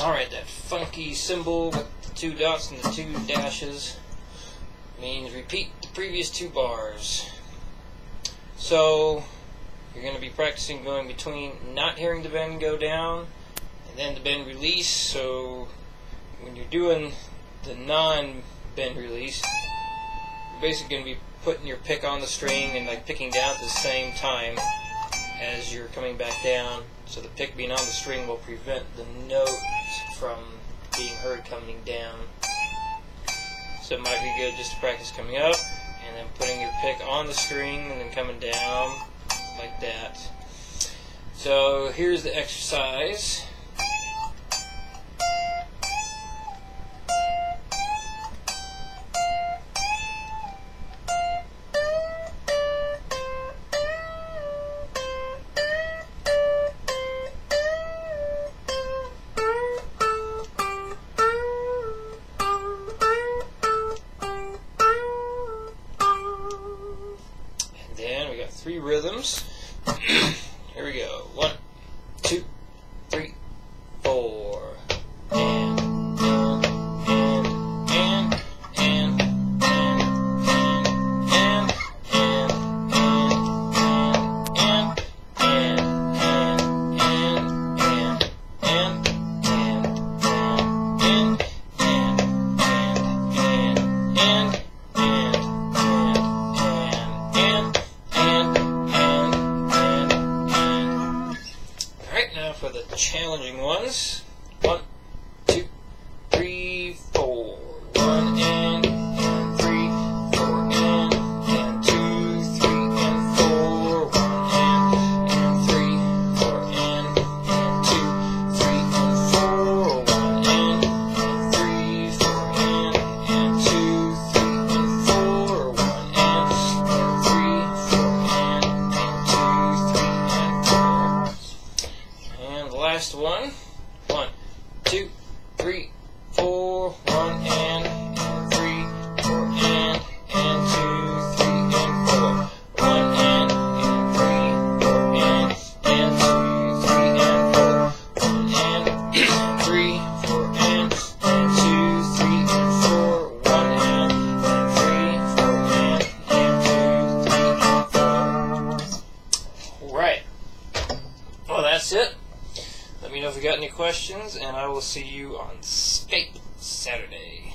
Alright, that funky symbol with the two dots and the two dashes means repeat the previous two bars. So, you're going to be practicing going between not hearing the bend go down and then the bend release. So, when you're doing the non bend release, you're basically going to be putting your pick on the string and like picking down at the same time as you're coming back down. So the pick being on the string will prevent the note from being heard coming down. So it might be good just to practice coming up and then putting your pick on the string and then coming down like that. So here's the exercise. Three rhythms. Here we go. One, for the challenging ones. One, last one. One, two, three, four. One got any questions, and I will see you on Skype Saturday.